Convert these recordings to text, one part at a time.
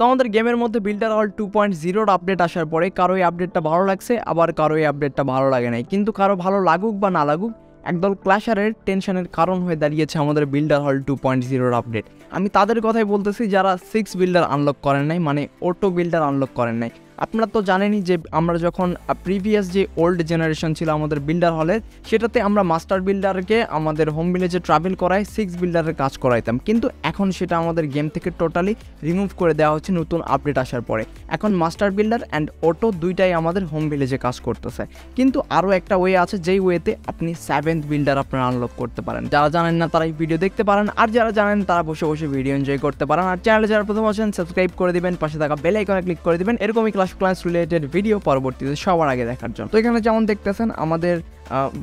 তো আমাদের গেমের মধ্যে বিল্ডার হল টু পয়েন্ট জিরোর আপডেট আসার পরে কারও এই আপডেটটা ভালো লাগছে, আবার কারও এই আপডেটটা ভালো লাগে নাই। কিন্তু কারও ভালো লাগুক বা না লাগুক, একদল ক্লাশারের টেনশনের কারণ হয়ে দাঁড়িয়েছে আমাদের বিল্ডার হল টু পয়েন্ট জিরোর আপডেট আমি তাদের কথাই বলতেছি, যারা সিক্স বিল্ডার আনলক করেন নাই মানে অটো বিল্ডার আনলক করেন নাই। আপনারা তো জানেনই যে আমরা যখন প্রিভিয়াস যে ওল্ড জেনারেশন ছিল আমাদের বিল্ডার হলের সেটাতে আমরা মাস্টার বিল্ডারকে আমাদের হোম ভিলেজে ট্রাভেল করাই সিক্স বিল্ডারের কাজ করাইতাম। কিন্তু এখন সেটা আমাদের গেম থেকে টোটালি রিমুভ করে দেওয়া হচ্ছে, নতুন আপডেট আসার পরে। এখন মাস্টার বিল্ডার অ্যান্ড অটো দুইটাই আমাদের হোম ভিলেজে কাজ করতেছে। কিন্তু আরও একটা ওয়ে আছে, যেই ওয়েতে আপনি সেভেন্থ বিল্ডার আপনারা আনলক করতে পারেন। যারা জানেন না তারা এই ভিডিও দেখতে পারেন, আর যারা জানেন তারা বসে বসে ভিডিও এনজয় করতে পারেন। আর চ্যানেলে যারা প্রথম আছেন সাবস্ক্রাইব করে দিবেন, পাশে থাকা বেল আইকনে ক্লিক করে দিবেন। এরকমই ক্লাস ক্লাস রিলেটেড ভিডিও পরবর্তীতে সবার আগে দেখার জন্য। তো এখানে যেমন দেখতেছেন আমাদের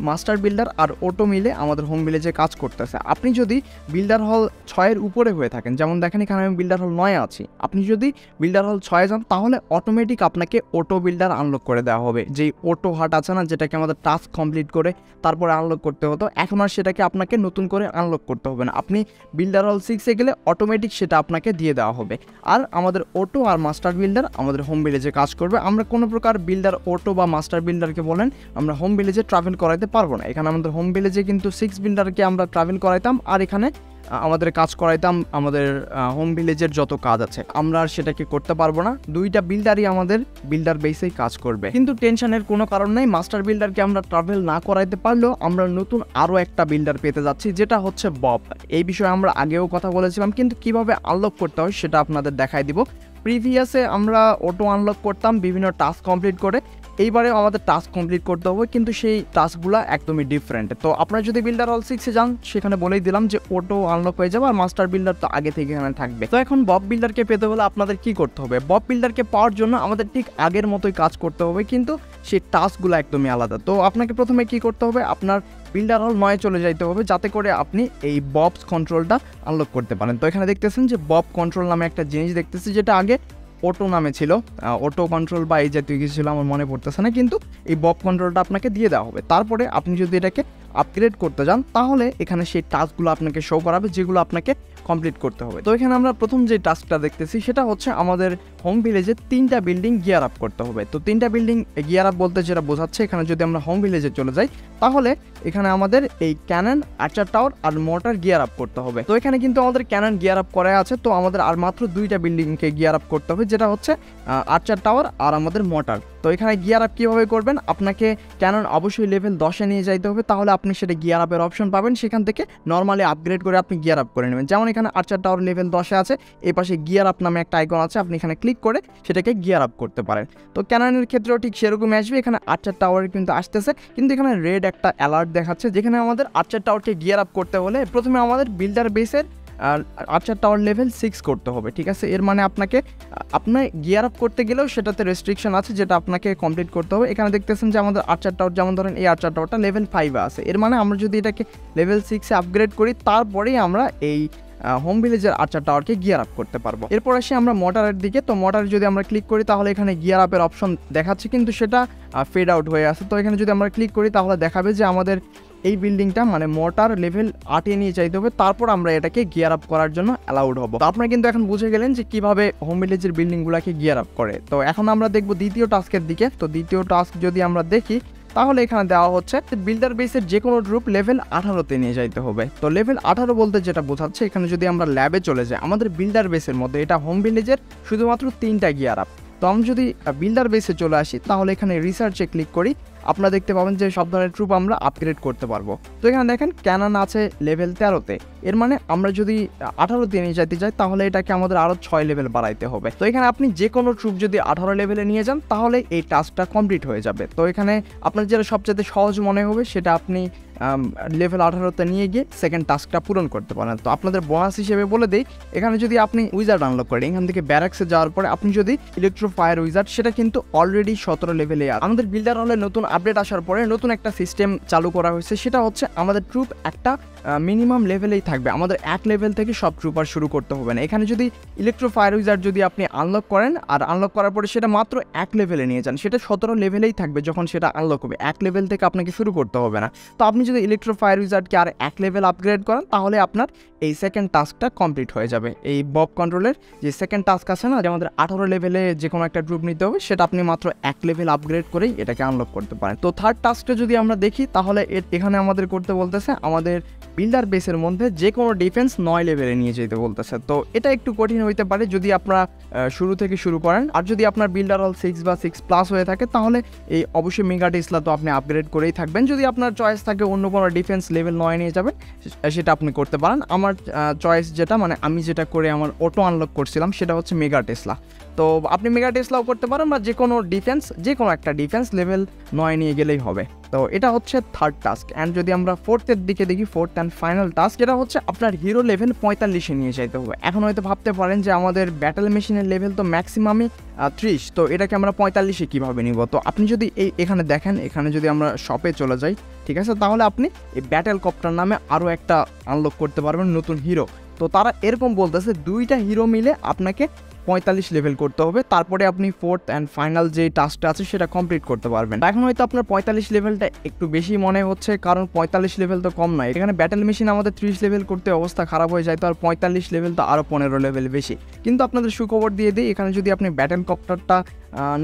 মাস্টার বিল্ডার আর অটো মিলে আমাদের হোম ভিলেজে কাজ করতেছে। আপনি যদি বিল্ডার হল ছয়ের উপরে হয়ে থাকেন, যেমন দেখেন এখানে আমি বিল্ডার হল নয় আছি, আপনি যদি বিল্ডার হল ছয়ে যান, তাহলে অটোমেটিক আপনাকে অটো বিল্ডার আনলক করে দেওয়া হবে। যেই অটো হাট আছে না, যেটাকে আমাদের টাস্ক কমপ্লিট করে তারপরে আনলক করতে হতো, এখন আর সেটাকে আপনাকে নতুন করে আনলক করতে হবে না। আপনি বিল্ডার হল সিক্সে গেলে অটোমেটিক সেটা আপনাকে দিয়ে দেওয়া হবে। আর আমাদের অটো আর মাস্টার বিল্ডার আমাদের হোম ভিলেজে কাজ করবে। আমরা কোনো প্রকার বিল্ডার, অটো বা মাস্টার বিল্ডারকে বলেন, আমরা হোম ভিলেজে ট্রাভেল করাইতে পারব না। এখানে আমাদের হোম ভিলেজে কিন্তু সিক্স বিল্ডারকে আমরা ট্রাভেল করাইতাম, আর এখানে আমাদের কাজ করাইতাম আমাদের হোম ভিলেজের যত কাজ আছে। আমরা আর সেটাকে করতে পারব না। দুইটা বিল্ডারই আমাদের বিল্ডার বেসেই কাজ করবে। কিন্তু টেনশনের কোনো কারণ নেই মাস্টার বিল্ডারকে আমরা ট্রাভেল না করাইতে পারলেও আমরা নতুন আরও একটা বিল্ডার পেতে যাচ্ছি, যেটা হচ্ছে বব এই বিষয়ে আমরা আগেও কথা বলেছিলাম, কিন্তু কীভাবে আনলক করতে হয় সেটা আপনাদের দেখাই দিব। প্রিভিয়াসে আমরা অটো আনলক করতাম, বিভিন্ন টাস্ক কমপ্লিট করে। এইবারে আমাদের টাস্ক কমপ্লিট করতে হবে, কিন্তু সেই টাস্কগুলো একদমই ডিফারেন্ট তো আপনারা যদি বিল্ডার অল সিক্সে যান, সেখানে বলেই দিলাম যে অটো আনলক হয়ে যাবে, আর মাস্টার বিল্ডার তো আগে থেকে এখানে থাকবে। তো এখন বব বিল্ডারকে পেতে হলে আপনাদের কি করতে হবে? বব বিল্ডারকে পাওয়ার জন্য আমাদের ঠিক আগের মতোই কাজ করতে হবে, কিন্তু সেই টাস্কগুলো একদমই আলাদা। তো আপনাকে প্রথমে কি করতে হবে? আপনার বিল্ডার হল নয় চলে যাইতে হবে যাতে করে আপনি এই ববস কন্ট্রোলটা আনলক করতে পারেন। তো এখানে দেখতেছেন যে বব কন্ট্রোল নামে একটা জিনিস দেখতেছি যেটা আগে অটো নামে ছিল। অটো কন্ট্রোল বা এই জাতীয় কিছু ছিল আমার মনে পড়তেছে না, কিন্তু এই বব কন্ট্রোলটা আপনাকে দিয়ে দেওয়া হবে। তারপরে আপনি যদি এটাকে আপগ্রেড করতে যান, তাহলে এখানে সেই টাস্কগুলো আপনাকে শো করাবে, যেগুলো আপনাকে কমপ্লিট করতে হবে। তো এখানে আমরা প্রথম যে টাস্কটা দেখতেছি, সেটা হচ্ছে আমাদের হোম ভিলেজে তিনটা বিল্ডিং গিয়ার আপ করতে হবে। তো তিনটা বিল্ডিং গিয়ার আপ বলতে যেটা বোঝাচ্ছে, এখানে যদি আমরা হোম ভিলেজে চলে যাই, তাহলে এখানে আমাদের এই ক্যানন আর্চার টাওয়ার আর মোটর গিয়ার আপ করতে হবে। তো এখানে কিন্তু আমাদের ক্যানন গিয়ার আপ করা আছে, তো আমাদের আর মাত্র দুইটা বিল্ডিংকে গিয়ার আপ করতে হবে, যেটা হচ্ছে আর্চার টাওয়ার আর আমাদের মোটর তো এখানে গিয়ার আপ কীভাবে করবেন? আপনাকে ক্যানন অবশ্যই লেভেল দশে নিয়ে যাইতে হবে, তাহলে আপনি সেটা গিয়ার আপের অপশন পাবেন। সেখান থেকে নর্মালি আপগ্রেড করে আপনি গিয়ার আপ করে নেবেন। যেমন এখানে আর্চার টাওয়ার লেভেল দশে আছে, এই পাশে গিয়ার আপ নামে একটা আইকন আছে, আপনি এখানে ক্লিক করে সেটাকে গিয়ার আপ করতে পারেন। তো ক্যাননের ক্ষেত্রেও ঠিক সেরকমই আসবে, এখানে আর্চার টাওয়ার কিন্তু আসতেছে, কিন্তু এখানে রেড একটা অ্যালার্ট দেখাচ্ছে, যেখানে আমাদের আর্চার টাওয়ারকে গিয়ার আপ করতে হলে প্রথমে আমাদের বিল্ডার বেসের আর্চার টাওয়ার লেভেল সিক্স করতে হবে, ঠিক আছে? এর মানে আপনাকে আপনার গিয়ার আপ করতে গেলেও সেটাতে রেস্ট্রিকশন আছে যেটা আপনাকে কমপ্লিট করতে হবে। এখানে দেখতেছেন যে আমাদের আর্চার টাওয়ার যেমন ধরেন এই আর্চার টাওয়ারটা লেভেল ফাইভে আছে। এর মানে আমরা যদি এটাকে লেভেল সিক্সে আপগ্রেড করি, তারপরেই আমরা এই হোম ভিলেজের আর্চার টাওয়ারকে গিয়ার আপ করতে পারব। এরপর আসি আমরা মোটরের দিকে। তো মোটরে যদি আমরা ক্লিক করি, তাহলে এখানে গিয়ার আপের অপশন দেখাচ্ছে, কিন্তু সেটা ফেড আউট হয়ে আছে। তো এখানে যদি আমরা ক্লিক করি, তাহলে দেখাবে যে আমাদের এই বিল্ডিংটা মানে মোটার লেভেল আটে নিয়ে চাইতে হবে। তারপর আমরা এটাকে গিয়ার আপ করার জন্য অ্যালাউড হব। আপনারা কিন্তু এখন বুঝে গেলেন যে কীভাবে হোম ভিলেজের বিল্ডিংগুলোকে গিয়ার আপ করে। তো এখন আমরা দেখব দ্বিতীয় টাস্কের দিকে। তো দ্বিতীয় টাস্ক যদি আমরা দেখি তাহলে এখানে দেওয়া হচ্ছে বিল্ডার বেসের যে কোনো গ্রুপ লেভেল আঠারোতে নিয়ে যাইতে হবে। তো লেভেল আঠারো বলতে যেটা বোঝাচ্ছে, এখানে যদি আমরা ল্যাবে চলে যাই, আমাদের বিল্ডার বেসের মধ্যে এটা হোম ভিলেজের শুধুমাত্র তিনটা গিয়ার আপ তো আমি যদি বিল্ডার বেসে চলে আসি, তাহলে এখানে রিসার্চে ক্লিক করি আপনারা দেখতে পাবেন যে সব ধরনের ট্রুপ আমরা আপগ্রেড করতে পারব। তো এখানে দেখেন ক্যানান আছে লেভেল তেরোতে। এর মানে আমরা যদি আঠারোতে নিয়ে যেতে চাই তাহলে এটাকে আমাদের আরও ছয় লেভেল বাড়াইতে হবে। তো এখানে আপনি যে কোনো ট্রুপ যদি আঠারো লেভেলে নিয়ে যান, তাহলে এই টাস্কটা কমপ্লিট হয়ে যাবে। তো এখানে আপনার যেটা সবচেয়ে সহজ মনে হবে, সেটা আপনি লেভেল আঠারোতে নিয়ে গিয়ে সেকেন্ড টাস্কটা পূরণ করতে পারেন। তো আপনাদের বোনাস হিসেবে বলে দিই, এখানে যদি আপনি উইজার্ড আনলক করেন, এখান থেকে ব্যারাক্সে যাওয়ার পরে আপনি যদি ইলেকট্রো ফায়ার উইজার্ড সেটা কিন্তু অলরেডি সতেরো লেভেলে আমাদের বিল্ডার হলে নতুন আপডেট আসার পরে নতুন একটা সিস্টেম চালু করা হয়েছে। সেটা হচ্ছে আমাদের ট্রুপ একটা মিনিমাম লেভেলেই থাকবে। আমাদের এক লেভেল থেকে সব ট্রুপার শুরু করতে হবে না। এখানে যদি ইলেকট্রো ফায়ার উইজার যদি আপনি আনলক করেন, আর আনলক করার পরে সেটা মাত্র এক লেভেলে নিয়ে যান। সেটা সতেরো লেভেলেই থাকবে যখন সেটা আনলক হবে। এক লেভেল থেকে আপনাকে শুরু করতে হবে না। তো আপনি যদি ইলেকট্রো ফায়ার উইজারকে আর এক লেভেল আপগ্রেড করেন, তাহলে আপনার এই সেকেন্ড টাস্কটা কমপ্লিট হয়ে যাবে। এই বব কন্ট্রোলের যে সেকেন্ড টাস্ক আছে না, যে আমাদের আঠারো লেভেলে যে কোনো একটা গ্রুপ নিতে হবে, সেটা আপনি মাত্র এক লেভেল আপগ্রেড করেই এটাকে আনলক করতে পারেন। তো থার্ড টাস্কটা যদি আমরা দেখি, তাহলে এখানে আমাদের করতে বলতেছে, আমাদের বিল্ডার বেসের মধ্যে যে কোনো ডিফেন্স নয় লেভেলে নিয়ে যেতে বলতেছে। তো এটা একটু কঠিন হইতে পারে যদি আপনারা শুরু থেকে শুরু করেন। আর যদি আপনার বিল্ডার অল সিক্স বা সিক্স প্লাস হয়ে থাকে, তাহলে এই অবশ্যই মেগা টেসলা তো আপনি আপগ্রেড করেই থাকবেন। যদি আপনার চয়েস থাকে অন্য কোনো ডিফেন্স লেভেল নয় নিয়ে যাবেন সেটা আপনি করতে পারেন। আমার চয়েস যেটা মানে আমি যেটা করে আমার অটো আনলক করছিলাম, সেটা হচ্ছে মেগা টেসলা তো আপনি মেগা টেসলাও করতে পারেন বা যে কোনো ডিফেন্স যে কোনো একটা ডিফেন্স লেভেল নয় নিয়ে গেলেই হবে। তো এটা হচ্ছে থার্ড টাস্ক অ্যান্ড যদি আমরা ফোর্থের দিকে দেখি ফোর্থ অ্যান্ড ফাইনাল টাস্ক এটা হচ্ছে আপনার হিরো লেভেল পঁয়তাল্লিশে নিয়ে যেতে হবে। এখন হয়তো ভাবতে পারেন যে আমাদের ব্যাটেল মেশিনের লেভেল তো ম্যাক্সিমামই ত্রিশ। তো এটাকে আমরা পঁয়তাল্লিশে কীভাবে নিব? তো আপনি যদি এই এখানে দেখেন, এখানে যদি আমরা শপে চলে যাই, ঠিক আছে? তাহলে আপনি এই ব্যাটেল কপ্টার নামে আরও একটা আনলক করতে পারবেন নতুন হিরো তো তারা এরকম বলতেছে, দুইটা হিরো মিলে আপনাকে পঁয়তাল্লিশ লেভেল করতে হবে। তারপরে আপনি ফোর্থ অ্যান্ড ফাইনাল যে টাস্কটা আছে, সেটা কমপ্লিট করতে পারবেন। এখন হয়তো আপনার পঁয়তাল্লিশ লেভেলটা একটু বেশি মনে হচ্ছে, কারণ পঁয়তাল্লিশ লেভেল তো কম নয়। এখানে ব্যাটেল মেশিন আমাদের ত্রিশ লেভেল করতে অবস্থা খারাপ হয়ে যায়, তো আর পঁয়তাল্লিশ লেভেল তো আরও পনেরো লেভেল বেশি। কিন্তু আপনাদের সুখবর দিয়ে দিই, এখানে যদি আপনি ব্যাটেল কপ্টারটা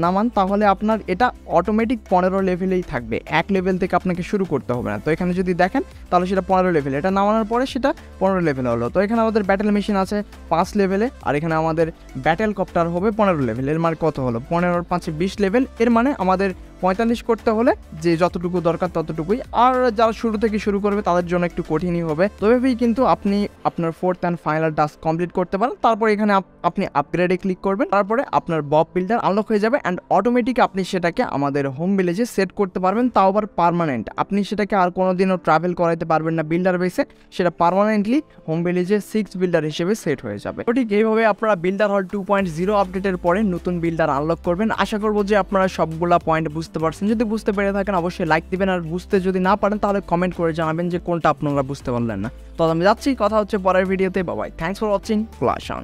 নামান, তাহলে আপনার এটা অটোমেটিক পনেরো লেভেলেই থাকবে। এক লেভেল থেকে আপনাকে শুরু করতে হবে না। তো এখানে যদি দেখেন, তাহলে সেটা পনেরো লেভেল এটা নামানোর পরে সেটা পনেরো লেভেল হলো। তো এখানে আমাদের ব্যাটেল মেশিন আছে পাঁচ লেভেলে আর এখানে আমাদের ব্যাটেল কপ্টার হবে পনেরো লেভেল এর মানে কত হলো? পনেরো, পাঁচে বিশ লেভেল এর মানে আমাদের পঁয়তাল্লিশ করতে হলে যে যতটুকু দরকার ততটুকুই। আর যারা শুরু থেকে শুরু করবে, তাদের জন্য একটু কঠিনই হবে। তবেই কিন্তু আপনি আপনার fourth and final task complete করতে পারেন। তারপর এখানে আপ- আপনি আপগ্রেডে ক্লিক করবেন। তারপরে আপনার বব বিল্ডার আনলক হয়ে যাবে অ্যান্ড অটোমেটিক আপনি সেটাকে আমাদের হোম ভিলেজে সেট করতে পারবেন। তাও আবার পারমানেন্ট আপনি সেটাকে আর কোনোদিনও ট্রাভেল করাইতে পারবেন না বিল্ডার বেসে সেটা পারমানেন্টলি হোম ভিলেজে সিক্স বিল্ডার হিসেবে সেট হয়ে যাবে। ঠিক এইভাবে আপনারা বিল্ডার হল টু পয়েন্ট জিরো আপডেটের পরে নতুন বিল্ডার আনলক করবেন। আশা করব যে আপনারা সবগুলা পয়েন্ট বুঝতে পারছেন। যদি বুঝতে পেরে থাকেন, অবশ্যই লাইক দিবেন আর বুঝতে যদি না পারেন, তাহলে কমেন্ট করে জানাবেন যে কোনটা আপনারা বুঝতে পারলেন না। তো আমি যাচ্ছি, কথা হচ্ছে পরের ভিডিওতে বাবাই থ্যাংকস ফর ওয়াচিং ক্লাস